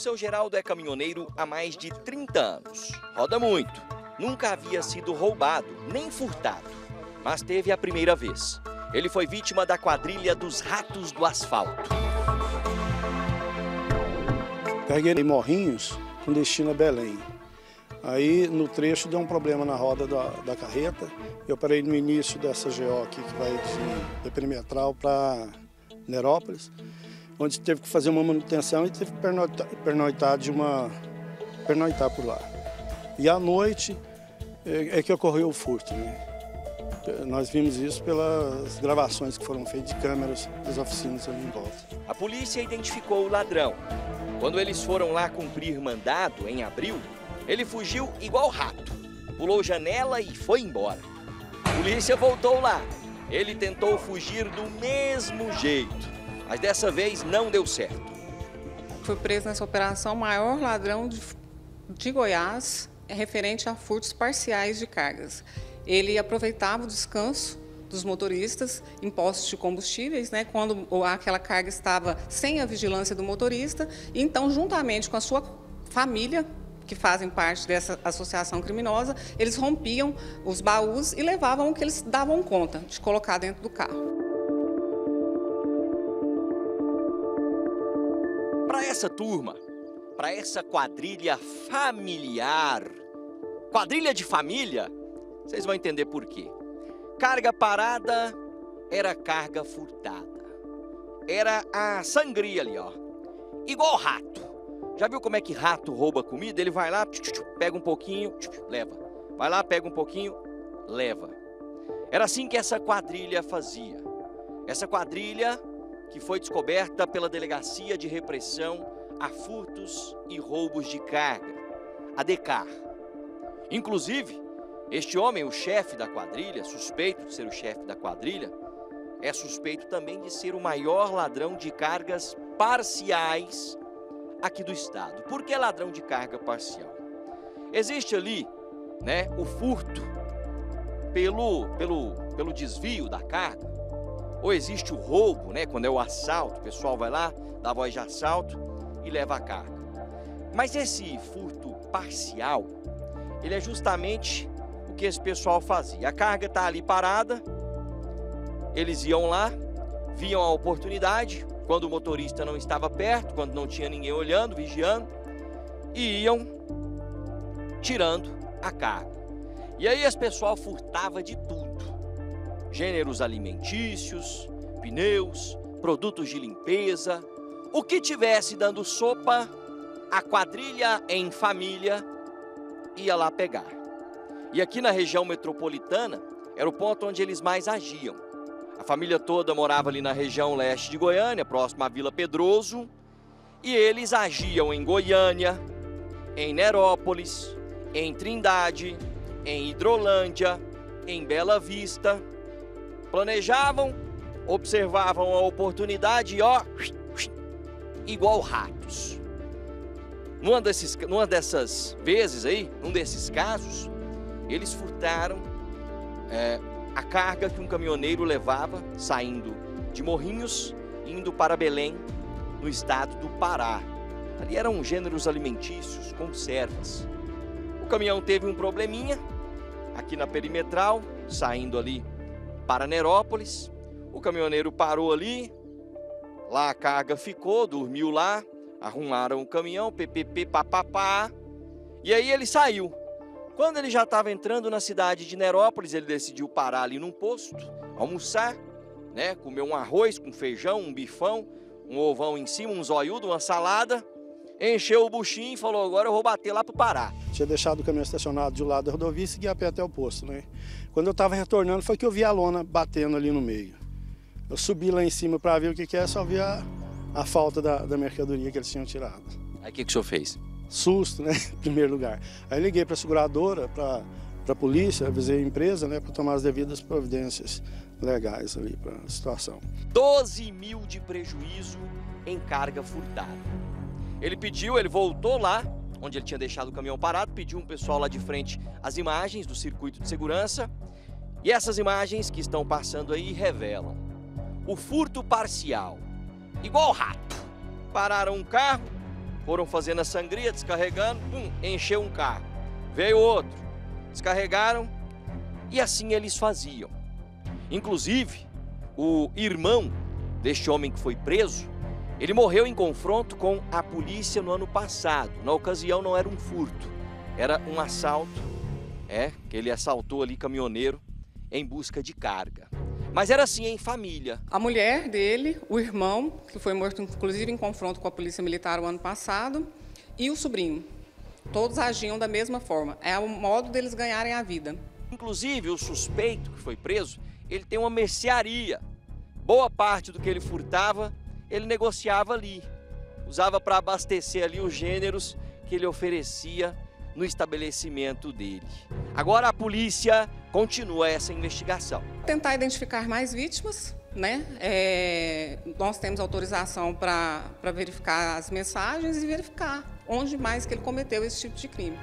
seu Geraldo é caminhoneiro há mais de 30 anos. Roda muito. Nunca havia sido roubado, nem furtado. Mas teve a primeira vez. Ele foi vítima da quadrilha dos ratos do asfalto. Carreguei em Morrinhos com destino a Belém. Aí no trecho deu um problema na roda da, da carreta. Eu parei no início dessa GO aqui que vai de, de perimetral para Nerópolis, onde teve que fazer uma manutenção e teve que pernoitar, pernoitar de uma pernoitar por lá. E à noite é, é que ocorreu o furto. Né? Nós vimos isso pelas gravações que foram feitas de câmeras das oficinas ali em volta. A polícia identificou o ladrão. Quando eles foram lá cumprir mandado, em abril, ele fugiu igual rato. Pulou janela e foi embora. A polícia voltou lá. Ele tentou fugir do mesmo jeito, mas dessa vez não deu certo. Foi preso nessa operação o maior ladrão de, de Goiás referente a furtos parciais de cargas. Ele aproveitava o descanso dos motoristas em postos de combustíveis, né, quando aquela carga estava sem a vigilância do motorista, então, juntamente com a sua família, que fazem parte dessa associação criminosa, eles rompiam os baús e levavam o que eles davam conta de colocar dentro do carro. Essa turma, para essa quadrilha familiar, quadrilha de família, vocês vão entender por quê. Carga parada era carga furtada. Era a sangria ali, ó. Igual rato. Já viu como é que rato rouba comida? Ele vai lá, pega um pouquinho, leva. Vai lá, pega um pouquinho, leva. Era assim que essa quadrilha fazia. Essa quadrilha que foi descoberta pela Delegacia de Repressão a Furtos e Roubos de Carga, a DECAR. Inclusive, este homem, o chefe da quadrilha, suspeito de ser o chefe da quadrilha, é suspeito também de ser o maior ladrão de cargas parciais aqui do estado. Por que ladrão de carga parcial? Existe ali, né, o furto pelo pelo pelo desvio da carga, ou existe o roubo, né, quando é o assalto, o pessoal vai lá, dá voz de assalto e leva a carga. Mas esse furto parcial, ele é justamente o que esse pessoal fazia. A carga está ali parada, eles iam lá, viam a oportunidade, quando o motorista não estava perto, quando não tinha ninguém olhando, vigiando, e iam tirando a carga. E aí esse pessoal furtava de tudo: gêneros alimentícios, pneus, produtos de limpeza, o que tivesse dando sopa, a quadrilha em família ia lá pegar. E aqui na região metropolitana era o ponto onde eles mais agiam. A família toda morava ali na região leste de Goiânia, próximo à Vila Pedroso, e eles agiam em Goiânia, em Nerópolis, em Trindade, em Hidrolândia, em Bela Vista. Planejavam, observavam a oportunidade e ó, igual ratos. Numa, desses, numa dessas vezes aí, num desses casos, eles furtaram é, a carga que um caminhoneiro levava saindo de Morrinhos, indo para Belém, no estado do Pará. Ali eram gêneros alimentícios, conservas. O caminhão teve um probleminha aqui na perimetral, saindo ali para Nerópolis. O caminhoneiro parou ali, lá a carga ficou, dormiu lá, arrumaram o caminhão, ppp, papapá, e aí ele saiu. Quando ele já estava entrando na cidade de Nerópolis, ele decidiu parar ali num posto, almoçar, né? Comer um arroz com feijão, um bifão, um ovão em cima, um zoiudo, uma salada. Encheu o buchinho e falou: agora eu vou bater lá para Pará. Tinha deixado o caminhão estacionado de um lado da rodovia e segui a pé até o posto, né? Quando eu estava retornando, foi que eu vi a lona batendo ali no meio. Eu subi lá em cima para ver o que, que é, só vi a, a falta da, da mercadoria que eles tinham tirado. Aí o que, que o senhor fez? susto, né, em primeiro lugar. Aí liguei para a seguradora, para a polícia, avisei a empresa, né, para tomar as devidas providências legais ali para a situação. 12 mil de prejuízo em carga furtada. Ele pediu, ele voltou lá, onde ele tinha deixado o caminhão parado, pediu um pessoal lá de frente as imagens do circuito de segurança. E essas imagens que estão passando aí revelam o furto parcial. Igual rato. Pararam um carro, foram fazendo a sangria, descarregando, pum, encheu um carro. Veio outro, descarregaram e assim eles faziam. Inclusive, o irmão deste homem que foi preso, ele morreu em confronto com a polícia no ano passado. Na ocasião não era um furto, era um assalto, é, que ele assaltou ali caminhoneiro em busca de carga. Mas era assim em família. A mulher dele, o irmão, que foi morto inclusive em confronto com a polícia militar o ano passado, e o sobrinho. Todos agiam da mesma forma. É o modo deles ganharem a vida. Inclusive, o suspeito que foi preso, ele tem uma mercearia. Boa parte do que ele furtava, ele negociava ali. Usava para abastecer ali os gêneros que ele oferecia no estabelecimento dele. Agora a polícia continua essa investigação. Tentar identificar mais vítimas, né? É, nós temos autorização para verificar as mensagens e verificar onde mais que ele cometeu esse tipo de crime.